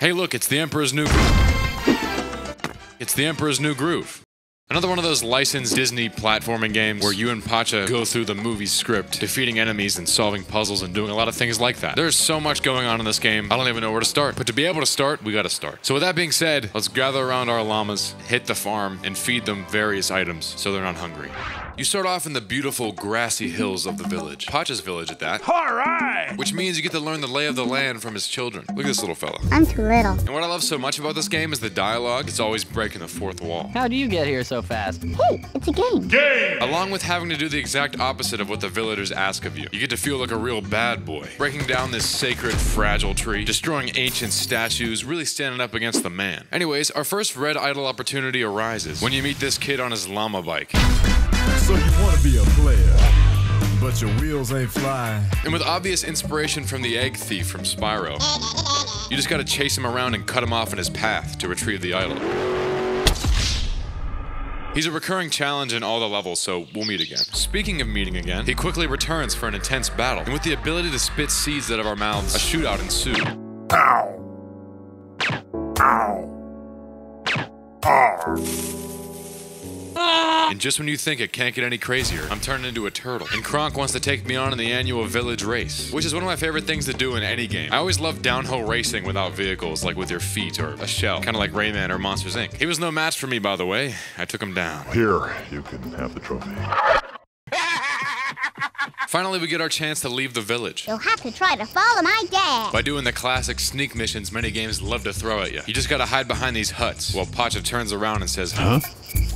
Hey, look, it's the Emperor's New Groove. It's the Emperor's New Groove. Another one of those licensed Disney platforming games where you and Pacha go through the movie's script, defeating enemies and solving puzzles and doing a lot of things like that. There's so much going on in this game, I don't even know where to start. But to be able to start, we gotta start. So with that being said, let's gather around our llamas, hit the farm, and feed them various items so they're not hungry. You start off in the beautiful grassy hills of the village. Pacha's village at that. All right. Which means you get to learn the lay of the land from his children. Look at this little fella. I'm too little. And what I love so much about this game is the dialogue. It's always breaking the fourth wall. How do you get here so fast? Hey, it's a game. game. Along with having to do the exact opposite of what the villagers ask of you. You get to feel like a real bad boy. Breaking down this sacred, fragile tree, destroying ancient statues, really standing up against the man. Anyways, our first red idol opportunity arises when you meet this kid on his llama bike. So you want to be a player, but your wheels ain't flying. And with obvious inspiration from the egg thief from Spyro, you just gotta chase him around and cut him off in his path to retrieve the idol. He's a recurring challenge in all the levels, so we'll meet again. Speaking of meeting again, he quickly returns for an intense battle, and with the ability to spit seeds out of our mouths, a shootout ensued. Ow. Ow. And just when you think it can't get any crazier, I'm turning into a turtle. And Kronk wants to take me on in the annual village race, which is one of my favorite things to do in any game. I always love downhill racing without vehicles, like with your feet or a shell, kind of like Rayman or Monsters Inc. He was no match for me, by the way. I took him down. Here, you can have the trophy. Finally, we get our chance to leave the village. You'll have to try to follow my dad. By doing the classic sneak missions many games love to throw at you. You just gotta hide behind these huts while Pacha turns around and says, Huh?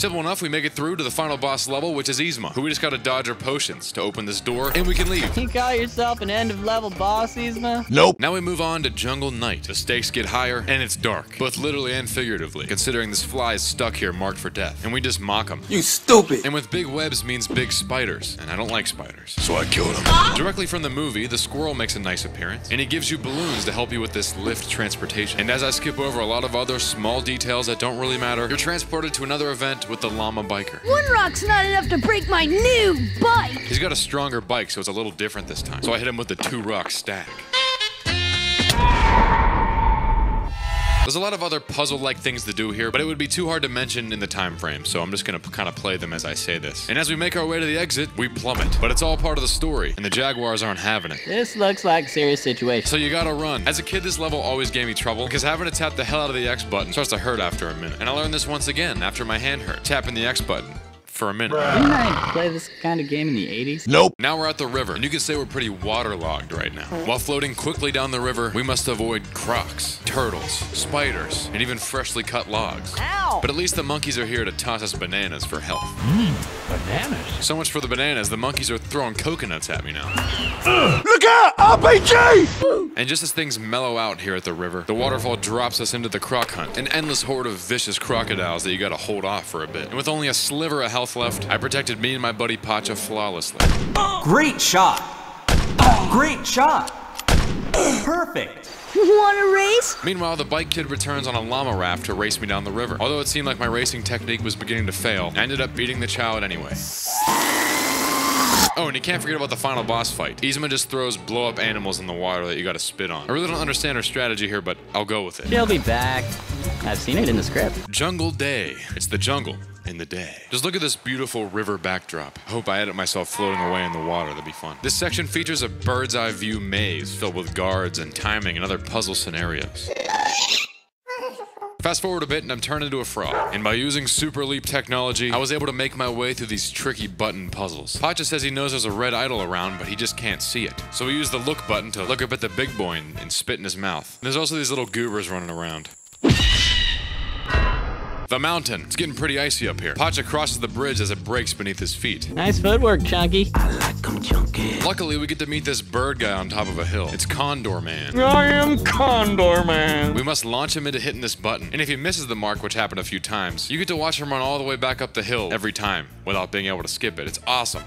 Simple enough, we make it through to the final boss level, which is Yzma, who we just gotta dodge her potions to open this door, and we can leave. You call yourself an end of level boss, Yzma? Nope. Now we move on to Jungle Night. The stakes get higher, and it's dark, both literally and figuratively, considering this fly is stuck here marked for death, and we just mock him. You stupid! And with big webs means big spiders, and I don't like spiders. So I killed him. Ah! Directly from the movie, the squirrel makes a nice appearance, and he gives you balloons to help you with this lift transportation. And as I skip over a lot of other small details that don't really matter, you're transported to another event with the llama biker. One rock's not enough to break my new bike. He's got a stronger bike, so it's a little different this time. So I hit him with the two rock stack. There's a lot of other puzzle-like things to do here, but it would be too hard to mention in the time frame, so I'm just gonna kind of play them as I say this. And as we make our way to the exit, we plummet. But it's all part of the story, and the Jaguars aren't having it. This looks like a serious situation. So you gotta run. As a kid, this level always gave me trouble because having to tap the hell out of the X button starts to hurt after a minute. And I learned this once again after my hand hurt. Tapping the X button for a minute. Didn't I play this kind of game in the 80s? Nope. Now we're at the river, and you can say we're pretty waterlogged right now. While floating quickly down the river, we must avoid crocs, turtles, spiders, and even freshly cut logs. Ow! But at least the monkeys are here to toss us bananas for health. Hmm, bananas. So much for the bananas, the monkeys are throwing coconuts at me now. Look out! RPG! And just as things mellow out here at the river, the waterfall drops us into the croc hunt, an endless horde of vicious crocodiles that you gotta hold off for a bit. And with only a sliver of health left, I protected me and my buddy Pacha flawlessly. Great shot! Great shot! Perfect! Want a race? Meanwhile, the bike kid returns on a llama raft to race me down the river. Although it seemed like my racing technique was beginning to fail, I ended up beating the child anyway. Oh, and you can't forget about the final boss fight. Yzma just throws blow-up animals in the water that you gotta spit on. I really don't understand her strategy here, but I'll go with it. She'll be back. I've seen it in the script. Jungle Day. It's the jungle in the day. Just look at this beautiful river backdrop. I hope I edit myself floating away in the water. That'd be fun. This section features a bird's eye view maze filled with guards and timing and other puzzle scenarios. Fast forward a bit and I'm turned into a frog. And by using Super Leap technology, I was able to make my way through these tricky button puzzles. Pacha says he knows there's a red idol around, but he just can't see it. So we use the look button to look up at the big boy and, and spit in his mouth. And there's also these little goobers running around. The mountain. It's getting pretty icy up here. Pacha crosses the bridge as it breaks beneath his feet. Nice footwork, Chunky. I like them chunky. Luckily, we get to meet this bird guy on top of a hill. It's Condor Man. I am Condor Man. We must launch him into hitting this button. And if he misses the mark, which happened a few times, you get to watch him run all the way back up the hill every time without being able to skip it. It's awesome.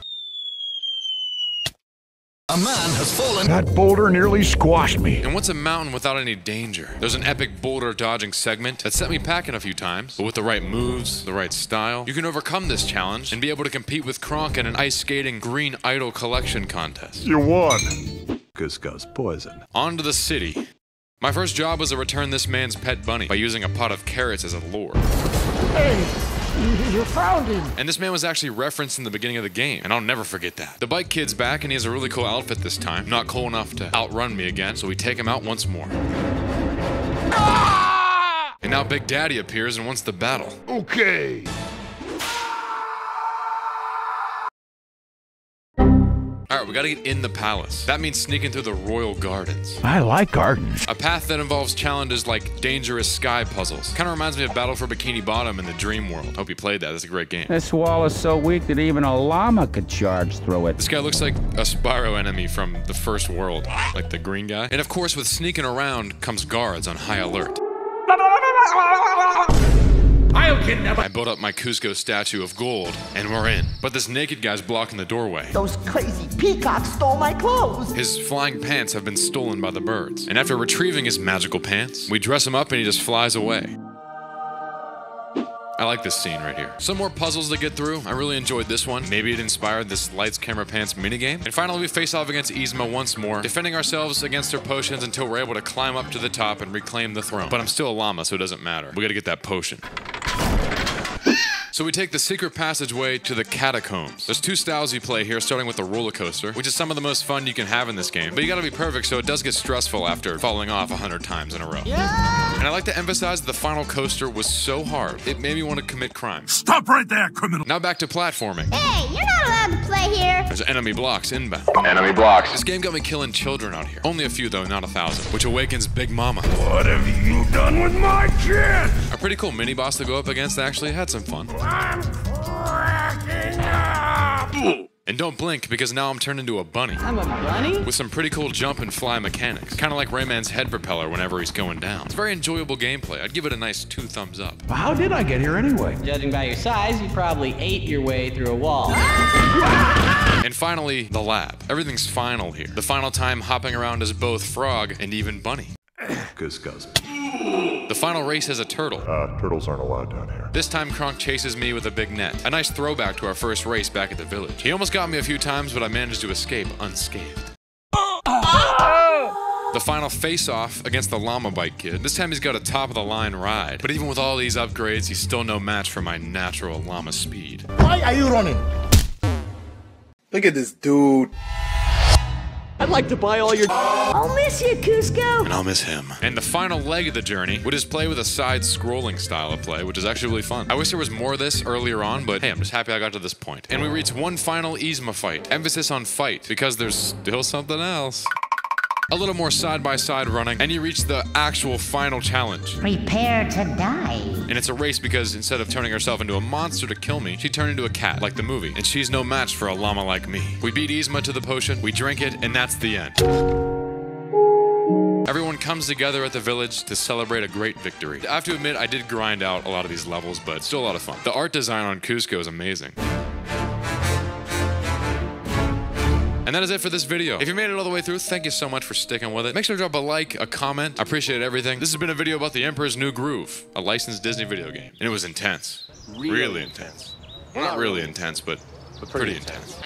A man has fallen. That boulder nearly squashed me. And what's a mountain without any danger? There's an epic boulder dodging segment that sent me packing a few times, but with the right moves, the right style, you can overcome this challenge and be able to compete with Kronk in an ice skating green idol collection contest. You won. Kuzco's poison. On to the city. My first job was to return this man's pet bunny by using a pot of carrots as a lure. You found him. And this man was actually referenced in the beginning of the game, and I'll never forget that. The bike kid's back, and he has a really cool outfit this time. Not cool enough to outrun me again, so we take him out once more. Ah! And now Big Daddy appears and wants the battle. Okay. Alright, we gotta get in the palace. That means sneaking through the royal gardens. I like gardens. A path that involves challenges like dangerous sky puzzles. Kinda reminds me of Battle for Bikini Bottom in the Dream World. Hope you played that, that's a great game. This wall is so weak that even a llama could charge through it. This guy looks like a Spyro enemy from the first world, like the green guy. And of course, with sneaking around comes guards on high alert. I built up my Kuzco statue of gold, and we're in. But this naked guy's blocking the doorway. Those crazy peacocks stole my clothes. His flying pants have been stolen by the birds. And after retrieving his magical pants, we dress him up and he just flies away. I like this scene right here. Some more puzzles to get through. I really enjoyed this one. Maybe it inspired this lights, camera, pants minigame. And finally, we face off against Yzma once more, defending ourselves against their potions until we're able to climb up to the top and reclaim the throne. But I'm still a llama, so it doesn't matter. We gotta get that potion. So we take the secret passageway to the catacombs. There's two styles you play here, starting with the roller coaster, which is some of the most fun you can have in this game. But you gotta be perfect, so it does get stressful after falling off a hundred times in a row. And I like to emphasize that the final coaster was so hard, it made me want to commit crime. Stop right there, criminal. Now back to platforming. Hey, you're not allowed to play here. There's enemy blocks inbound. Enemy blocks. This game got me killing children out here. Only a few though, not a thousand. Which awakens Big Mama. What have you done with my kid? A pretty cool mini boss to go up against actually had some fun. I'm cracking up. And don't blink because now I'm turned into a bunny. I'm a bunny? with some pretty cool jump and fly mechanics. Kind of like Rayman's head propeller whenever he's going down. It's very enjoyable gameplay. I'd give it a nice two thumbs up. How did I get here anyway? Judging by your size, you probably ate your way through a wall. And finally, the lab. Everything's final here. The final time hopping around as both frog and even bunny. Kuzco's. The final race has a turtle. Uh, turtles aren't allowed down here. This time Kronk chases me with a big net. A nice throwback to our first race back at the village. He almost got me a few times, but I managed to escape unscathed. The final face-off against the llama bike kid. This time he's got a top-of-the-line ride. But even with all these upgrades, he's still no match for my natural llama speed. Why are you running? Look at this dude. I'd like to buy all your. I'll miss you, Kuzco. And I'll miss him. And the final leg of the journey would just play with a side-scrolling style of play, which is actually really fun. I wish there was more of this earlier on, but hey, I'm just happy I got to this point. And we reach one final Yzma fight. Emphasis on fight, because there's still something else. A little more side-by-side running, and you reach the actual final challenge. Prepare to die. And it's a race because instead of turning herself into a monster to kill me, she turned into a cat, like the movie. And she's no match for a llama like me. We beat Yzma to the potion, we drink it, and that's the end. Everyone comes together at the village to celebrate a great victory. I have to admit, I did grind out a lot of these levels, but still a lot of fun. The art design on Kuzco is amazing. And that is it for this video. If you made it all the way through, thank you so much for sticking with it. Make sure to drop a like, a comment. I appreciate everything. This has been a video about The Emperor's New Groove, a licensed Disney video game. And it was intense. Really, intense. Well, not really intense, but, but pretty intense.